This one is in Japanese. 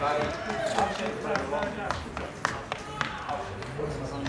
Thank you.